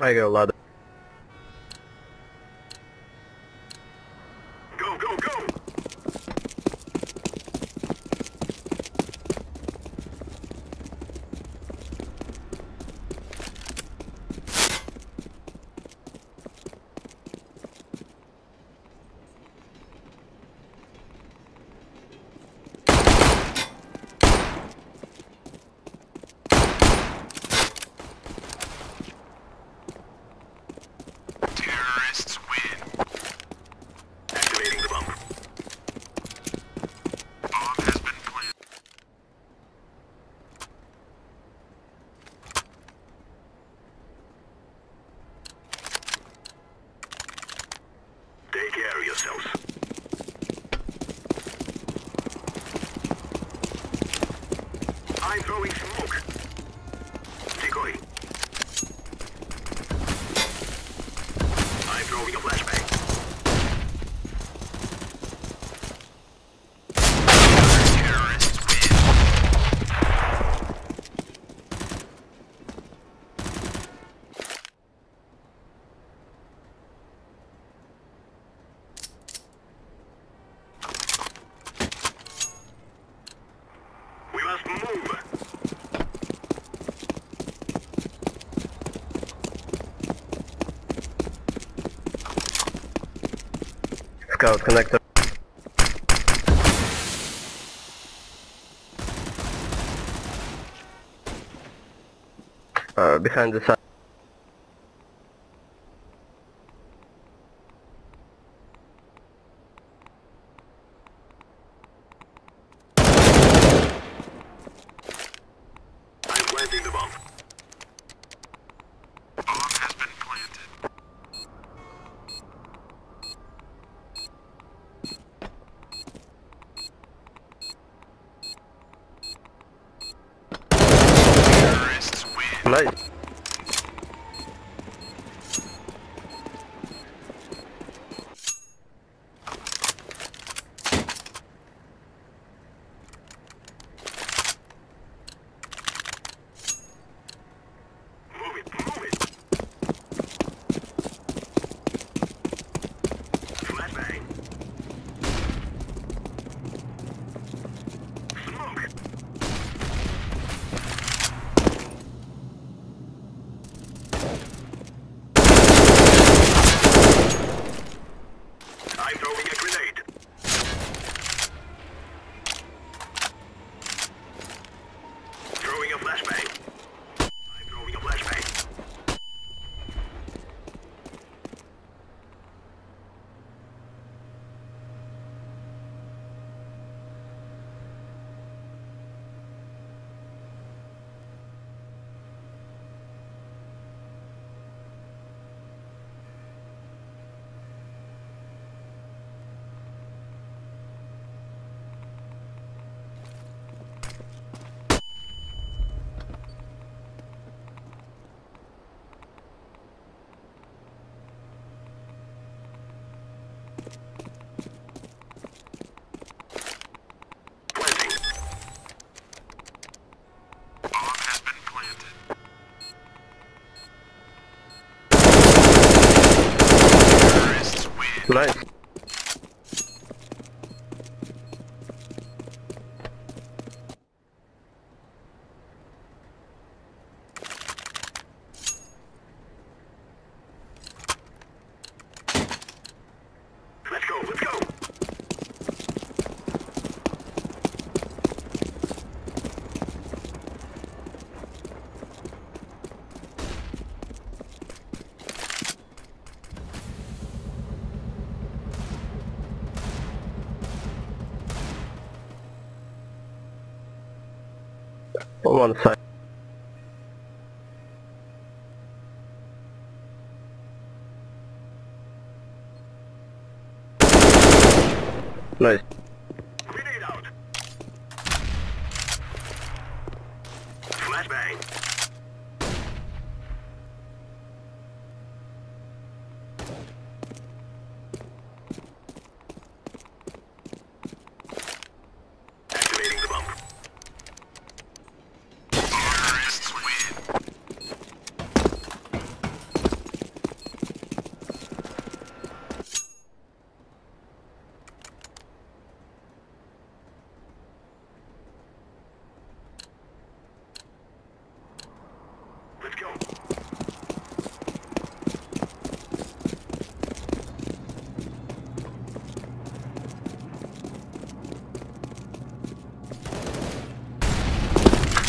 Pega lá da ourselves. I'm throwing smoke. scout collector. Uh, behind the side. Hold on a. Nice.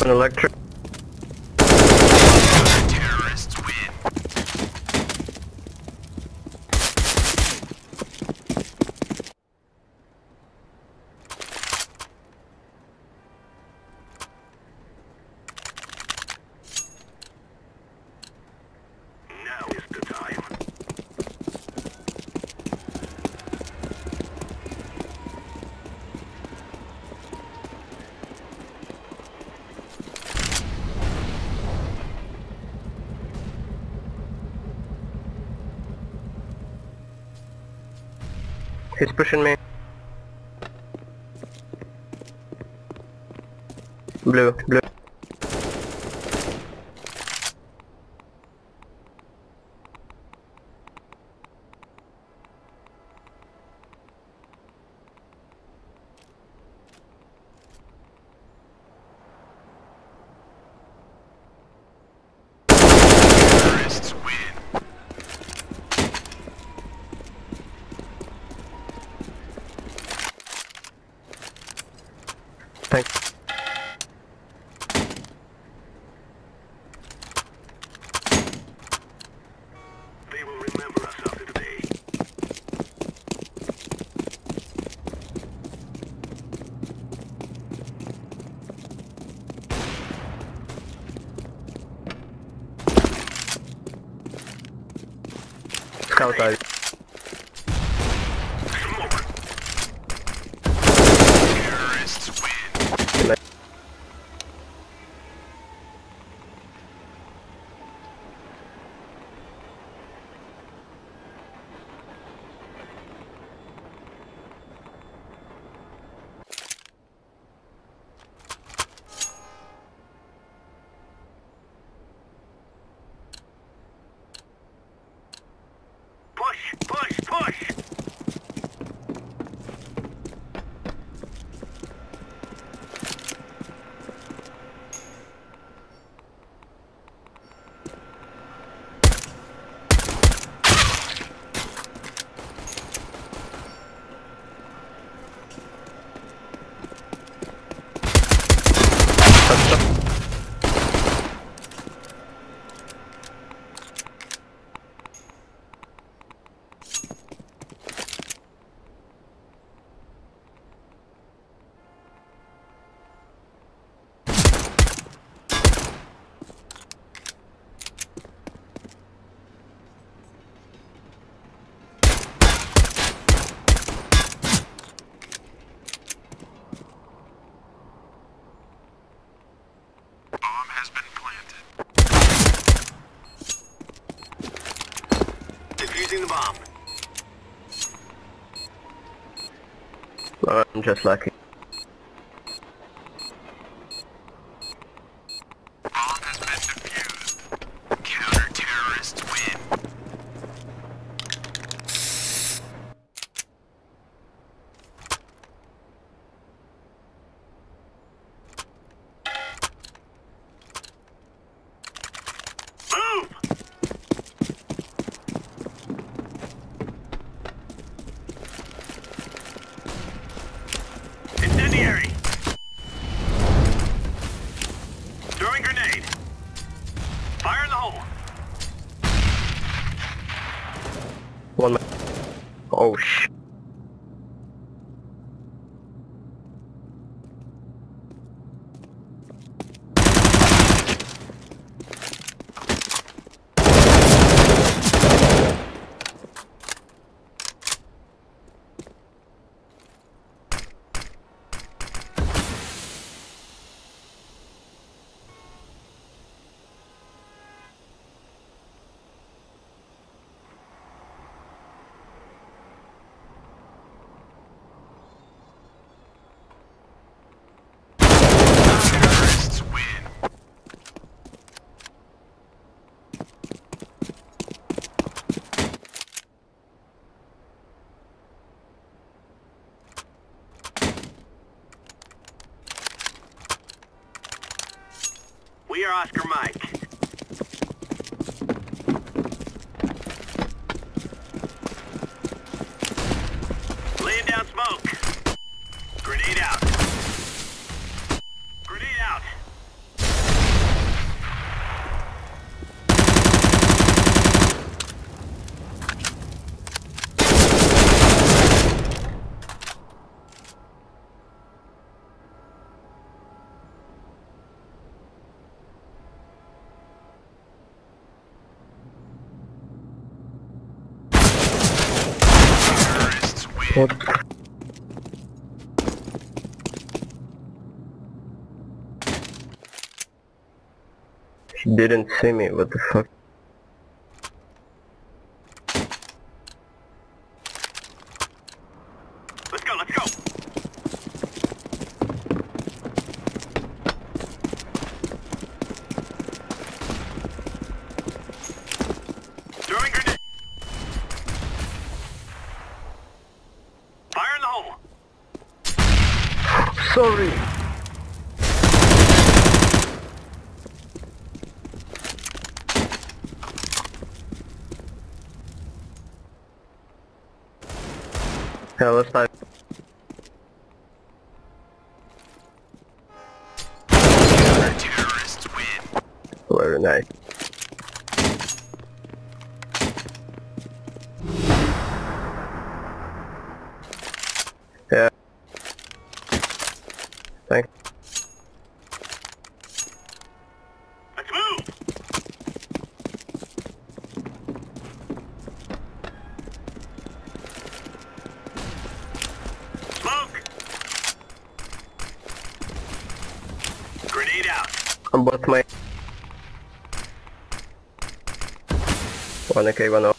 An electric. He's pushing me. Blue, blue. Scout eye. Has been planted. Defusing the bomb. Oh, I'm just lucky. One. Oh sh. We are Oscar Mike. Laying down smoke. Grenade out. Grenade out. What? He didn't see me, what the fuck? Let's go, let's go. Throwing grenade. Fire in the hole. Sorry! Yeah, let's win. Very nice. Yeah. Thanks. Let's move. Smoke. Grenade out. On both my... One AK, one.